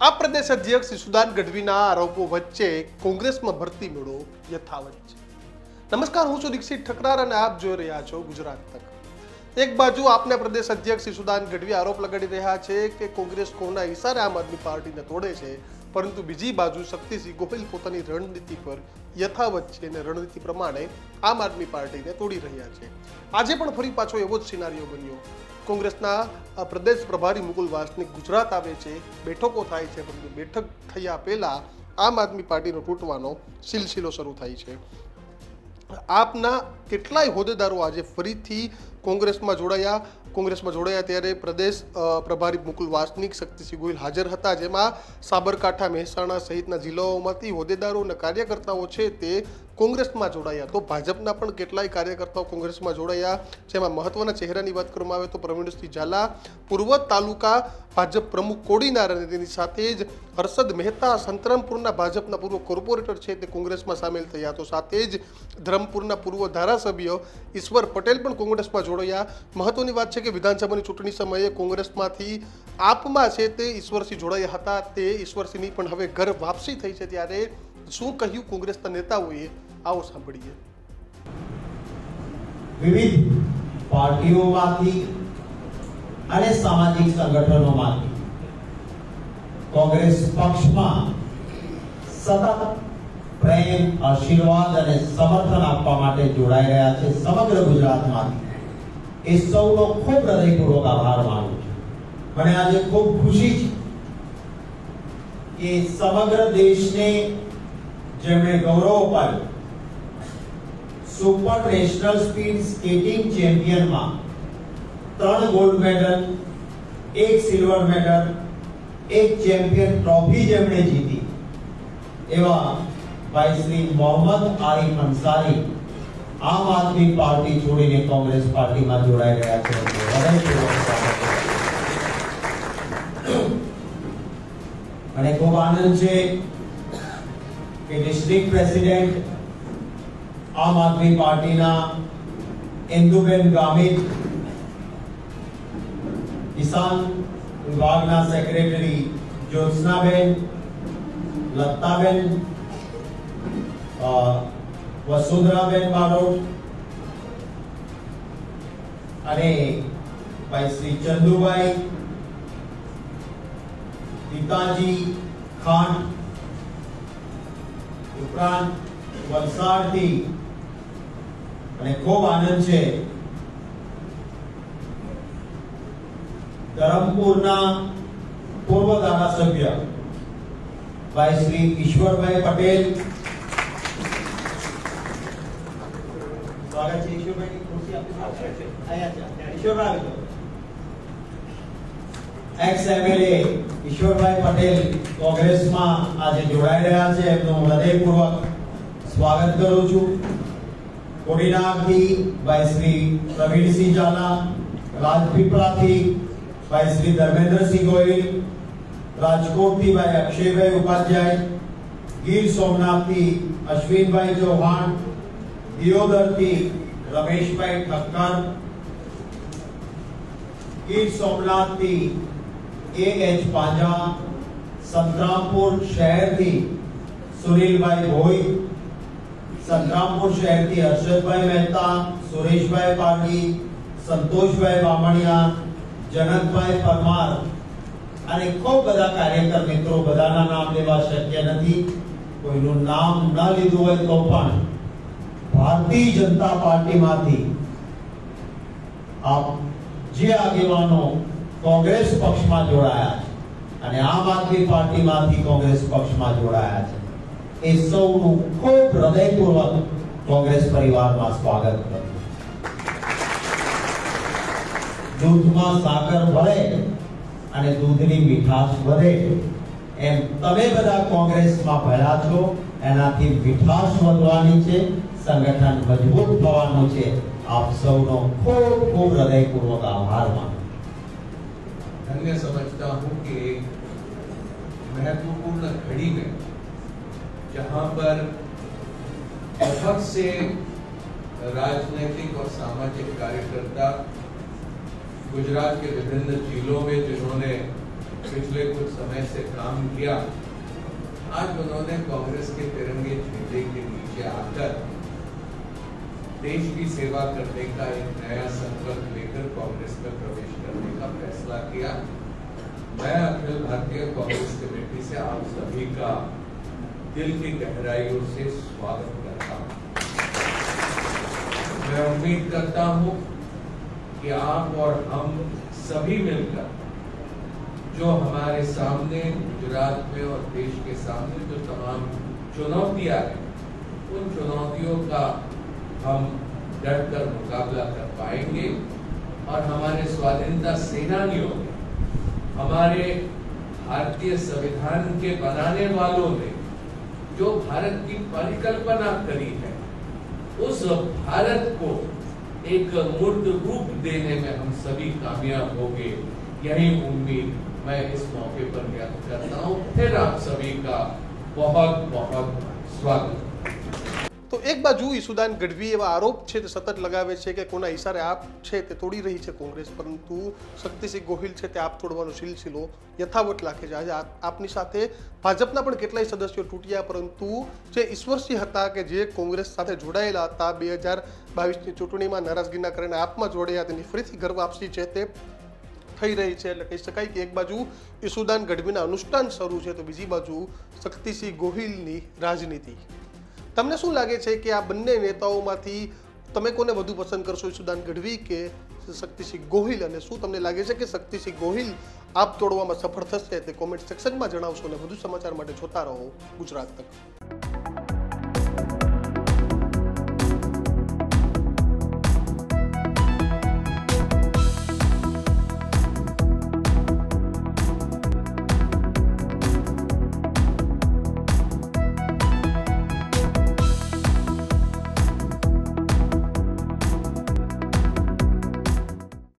આ પ્રદેશ અધ્યક્ષ સુદાન ગઢવીના આરોપો વચ્ચે કોંગ્રેસમાં ભરતી મેળો યથાવત છે. નમસ્કાર, હું છું દીક્ષિત ઠકરાર અને આપ જોઈ રહ્યા છો ગુજરાત તક. એક બાજુ આપના પ્રદેશ અધ્યક્ષ સુદાન ગઢવી આરોપ લગાડી રહ્યા છે કે કોંગ્રેસ કોના ઈશારે આમ આદમી પાર્ટીને તોડે છે, પરંતુ બીજી બાજુ શક્તિસિંહ ગોહિલ પોતાની રણનીતિ પર યથાવત છે અને રણનીતિ પ્રમાણે આમ આદમી પાર્ટીને તોડી રહ્યા છે. આજે પણ ફરી પાછો એવો જ સિનારીઓ બન્યો. કોંગ્રેસના પ્રદેશ પ્રભારી મુકુલ વાસનિક ગુજરાત આવે છે, બેઠકો થાય છે, પરંતુ બેઠક થયા પહેલાં આમ આદમી પાર્ટીનો તૂટવાનો સિલસિલો શરૂ થાય છે. આપના કેટલાય હોદ્દેદારો આજે ફરીથી કોંગ્રેસમાં જોડાયા કોંગ્રેસમાં જોડાયા ત્યારે પ્રદેશ પ્રભારી મુકુલ વાસનિક, શક્તિસિંહ ગોહિલ હાજર હતા, જેમાં સાબરકાંઠા, મહેસાણા સહિતના જિલ્લાઓમાંથી હોદ્દેદારો અને કાર્યકર્તાઓ છે તે કોંગ્રેસમાં જોડાયા. તો ભાજપના પણ કેટલાય કાર્યકર્તાઓ કોંગ્રેસમાં જોડાયા, જેમાં મહત્વના ચહેરાની વાત કરવામાં આવે તો પ્રવીણસિંહ ઝાલા, પૂર્વ તાલુકા ભાજપ પ્રમુખ કોડીનાર અને તેની સાથે જ હર્ષદ મહેતા, સંતરામપુરના ભાજપના પૂર્વ કોર્પોરેટર છે તે કોંગ્રેસમાં સામેલ થયા. તો સાથે જ ધરમપુરના પૂર્વ ધારાસભ્ય ઈશ્વર પટેલ પણ કોંગ્રેસમાં જોડાયા. મહત્વની વાત છે કે વિધાનસભાની ચૂંટણી સમયે કોંગ્રેસમાંથી આપમાં છે તે ઈશ્વરસિંહ જોડાયા હતા તે ઈશ્વરસિંહની પણ હવે ઘર વાપસી થઈ છે ત્યારે શું કહ્યું કોંગ્રેસના નેતાઓએ આવો સાંભળીએ વિવિધ પાર્ટીઓમાંથી અને સામાજિક સંગઠનોમાંથી કોંગ્રેસ પક્ષમાં સતત પ્રેમ આશીર્વાદ અને સમર્થન આપવા માટે જોડાઈ રહ્યા છે સમગ્ર ગુજરાતમાંથી એ સૌનો ખૂબ હૃદયપૂર્વક આભાર માનું છું. મને આજે ખૂબ ખુશી છે કે સમગ્ર દેશને જેમણે ગૌરવ અપાયું, સુપર નેશનલ સ્પીડ સ્કેટિંગ ચેમ્પિયનમાં ત્રણ ગોલ્ડ મેડલ એક સિલ્વર મેડલ એક ચેમ્પિયન ટ્રોફી જેમણે જીતી, એવા ભાઈ શ્રી મોહમ્મદ આરિફ અંસારી આમ આદમી પાર્ટી છોડીને કોંગ્રેસ પાર્ટીમાં જોડાઈ રહ્યા છે હૃદયપૂર્વક સ્વાગત કરું. અને ખૂબ આનંદ છે કે ડિસ્ટ્રિક્ટ પ્રેસિડેન્ટ આમ આદમી પાર્ટીના ઇન્દુબેન ગામિત કિસાન વિભાગના સેક્રેટરી જ્યોત્સનાબેન લત્તાબેન અ, વસુંધરાબેન બારોટ અને ભાઈ શ્રી ચંદુભાઈ, પિતાજી ખાન, ઉપરાંત વલસાડથી, અને ખૂબ આનંદ છે, ધરમપુરના પૂર્વ ધારાસભ્ય, ભાઈ શ્રી ઈશ્વરભાઈ પટેલ છે ઈશ્વરભાઈની ખુરશી આપની પાસે છે. અહીંયા છે. ઈશ્વરભાઈ આવી જાઓ. એક્સ એમએલએ ઈશ્વરભાઈ પટેલ કોંગ્રેસમાં આજે જોડાઈ રહ્યા છે એમનું હૃદયપૂર્વક સ્વાગત કરું છું કોડીનારથી ભાઈ શ્રી પ્રવીણસિંહ ઝાલા રાજપીપળાથી ભાઈ શ્રી ધર્મેન્દ્રસિંહ ગોહિલ રાજકોટથી ભાઈ અક્ષયભાઈ ઉપાધ્યાય ગીર સોમનાથથી અશ્વિનભાઈ ચૌહાણ દિયોદરથી રમેશભાઈ ઠક્કર ગીર સોમનાથથી એ એચ પાંજા સંતરામપુર શહેરથી સુનિલભાઈ ભોઈ સંતરામપુર શહેરથી હર્ષદભાઈ મહેતા સુરેશભાઈ પારડી સંતોષભાઈ બામણિયા જનકભાઈ પરમાર અને ખૂબ બધા કાર્યકર મિત્રો બધાના નામ લેવા શક્ય નથી કોઈનું નામ ન લીધું હોય તો પણ ભારતીય જનતા પાર્ટીમાંથી આપ જે આગેવાનો કોંગ્રેસ પક્ષમાં જોડાયા છે અને આમ આદમી પાર્ટીમાંથી કોંગ્રેસ પક્ષમાં જોડાયા છે, એ સૌનું ખૂબ હૃદયપૂર્વક કોંગ્રેસ પરિવારમાં સ્વાગત કરું દૂધમાં સાકર ભળે અને દૂધની મીઠાશ વધે એમ તમે બધા કોંગ્રેસમાં ભળ્યા છો, એનાથી મીઠાશ વધવાની છે સંગઠન મજબૂત થવાનું છે આપ સૌનો ખૂબ ખૂબ હૃદયપૂર્વક આભાર માનું धन्य समझता हूं कि एक महत्वपूर्ण घड़ी में जहां पर बहुत से राजनीतिक और सामाजिक कार्यकर्ता गुजरात के विभिन्न जिलों में जिन्होंने पिछले कुछ समय से काम किया आज उन्होंने कांग्रेस के तिरंगे झंडे के नीचे आकर देश की सेवा करने का एक नया संकल्प लेकर कांग्रेस में प्रवेश करने का फैसला किया। मैं अखिल भारतीय कांग्रेस कमेटी से आप सभी का दिल की गहराइयों से स्वागत करता हूँ। मैं उम्मीद करता हूँ कि आप और हम सभी मिलकर, जो हमारे सामने गुजरात में और देश के सामने जो तमाम चुनौतियाँ हैं, उन चुनौतियों का हम डट कर मुकाबला कर पाएँगे और हमारे स्वाधीनता सेनानियों ने हमारे भारतीय संविधान के बनाने वालों ने जो भारत की परिकल्पना करी है, उस भारत को एक मूर्त रूप देने में हम सभी कामयाब होंगे। यही उम्मीद मैं इस मौके पर व्यक्त करता हूँ। फिर आप सभी का बहुत बहुत स्वागत। એક બાજુ ઈસુદાન ગઢવી એવા આરોપ છે તે સતત લગાવે છે કે કોના ઇશારે આપ છે તે તોડી રહી છે કોંગ્રેસ, પરંતુ શક્તિસિંહ ગોહિલ છે તે આપ તોડવાનો સિલસિલો યથાવત રાખે છે. આજે આપ- આપની સાથે ભાજપના પણ કેટલાય સદસ્યો તૂટ્યા, પરંતુ જે ઈશ્વરસિંહ હતા કે જે કોંગ્રેસ સાથે જોડાયેલા હતા, બે હજાર બાવીસની ચૂંટણીમાં નારાજગીના કારણે આપમાં જોડાયા, તેની ફરીથી ગર્વ આપસી છે તે થઈ રહી છે. એટલે કહી શકાય કે એક બાજુ ઈસુદાન ગઢવીના અનુષ્ઠાન શરૂ છે, તો બીજી બાજુ શક્તિસિંહ ગોહિલની રાજનીતિ. તમને શું લાગે છે કે આ બંને નેતાઓમાંથી તમે કોને વધુ પસંદ કરશો ઈશુદાન ગઢવી કે શક્તિસિંહ ગોહિલ? અને શું તમને લાગે છે કે શક્તિસિંહ ગોહિલ આપ તોડવામાં સફળ થશે તે કોમેન્ટ સેક્શનમાં જણાવશો અને વધુ સમાચાર માટે જોતા રહો ગુજરાત તક.